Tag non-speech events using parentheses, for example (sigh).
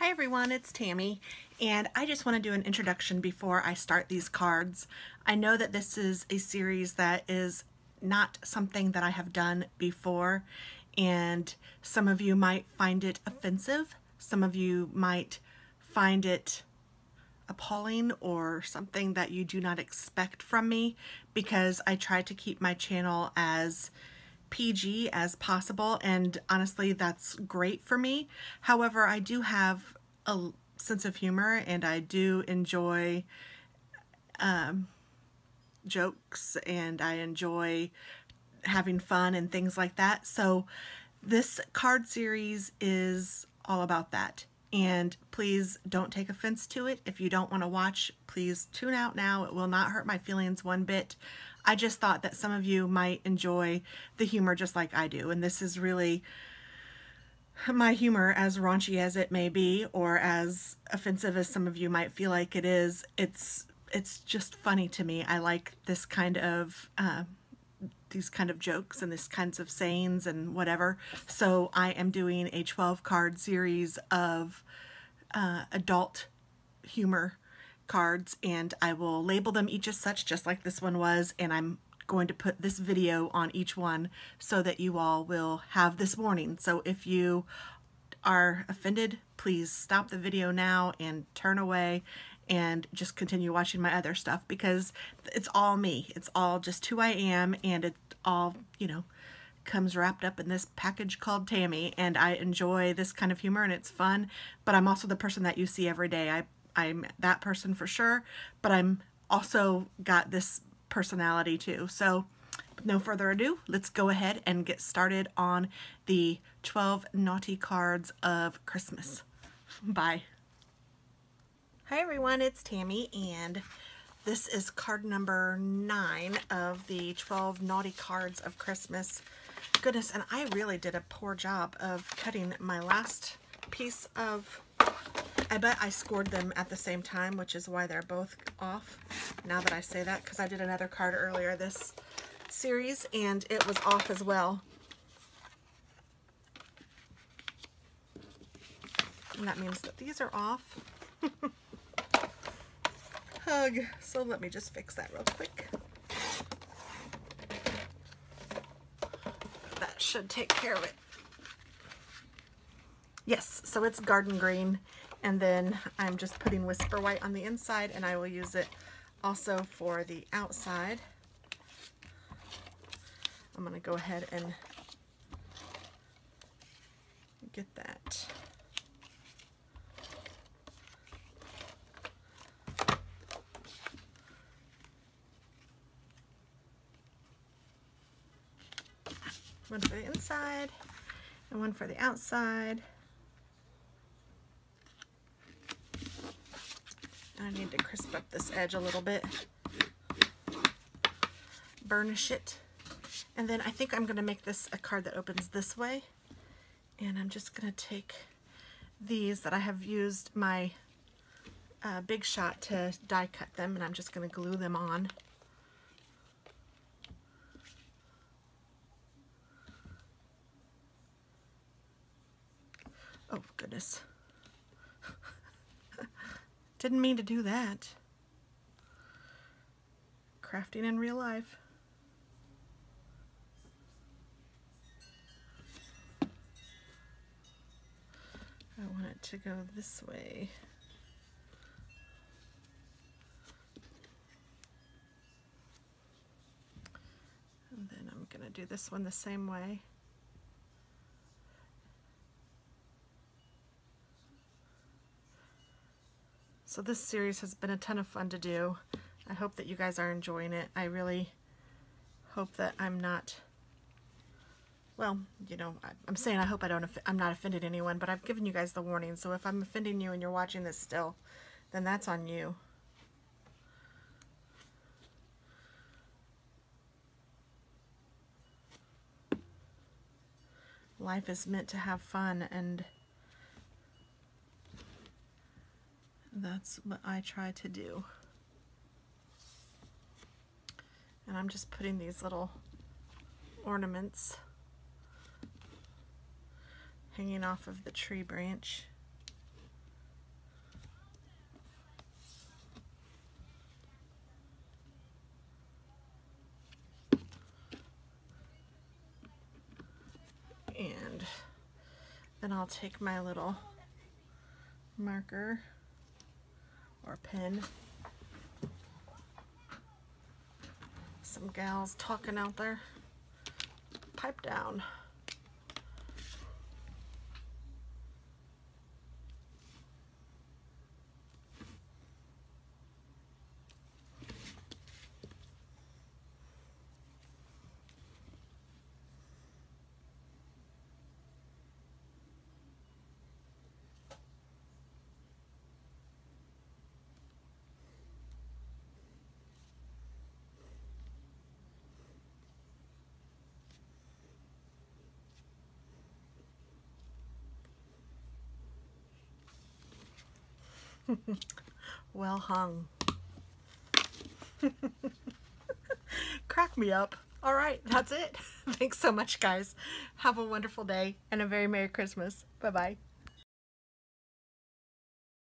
Hi everyone, it's Tammy, and I just want to do an introduction before I start these cards. I know that this is a series that is not something that I have done before, and some of you might find it offensive. Some of you might find it appalling or something that you do not expect from me because I try to keep my channel as PG as possible and honestly that's great for me. However, I do have a sense of humor and I do enjoy um, jokes and I enjoy having fun and things like that. So this card series is all about that. And please don't take offense to it. If you don't want to watch, please tune out now. It will not hurt my feelings one bit. I just thought that some of you might enjoy the humor just like I do. And this is really my humor, as raunchy as it may be, or as offensive as some of you might feel like it is. It's it's just funny to me. I like this kind of uh, these kind of jokes and these kinds of sayings and whatever. So I am doing a 12 card series of uh, adult humor cards and I will label them each as such just like this one was and I'm going to put this video on each one so that you all will have this warning. So if you are offended, please stop the video now and turn away and just continue watching my other stuff because it's all me. It's all just who I am and it all, you know, comes wrapped up in this package called Tammy and I enjoy this kind of humor and it's fun, but I'm also the person that you see every day. I I'm that person for sure, but I'm also got this personality too. So no further ado, let's go ahead and get started on the 12 naughty cards of Christmas. Bye. Hi everyone, it's Tammy and this is card number nine of the 12 naughty cards of Christmas. Goodness, and I really did a poor job of cutting my last piece of I bet I scored them at the same time, which is why they're both off, now that I say that, because I did another card earlier this series, and it was off as well. And that means that these are off. (laughs) So let me just fix that real quick. That should take care of it. Yes, so it's garden green and then I'm just putting Whisper White on the inside and I will use it also for the outside. I'm going to go ahead and get that. One for the inside and one for the outside. I need to crisp up this edge a little bit. Burnish it. And then I think I'm going to make this a card that opens this way. And I'm just going to take these that I have used my uh, Big Shot to die cut them. And I'm just going to glue them on. Oh, goodness. Didn't mean to do that. Crafting in real life. I want it to go this way. And then I'm going to do this one the same way. So this series has been a ton of fun to do. I hope that you guys are enjoying it. I really hope that I'm not, well, you know, I'm saying I hope I don't, I'm not offended anyone, but I've given you guys the warning. So if I'm offending you and you're watching this still, then that's on you. Life is meant to have fun and That's what I try to do. And I'm just putting these little ornaments hanging off of the tree branch. And then I'll take my little marker pen. Some gals talking out there. Pipe down. (laughs) well hung. (laughs) Crack me up. All right, that's it. (laughs) Thanks so much, guys. Have a wonderful day and a very Merry Christmas. Bye-bye.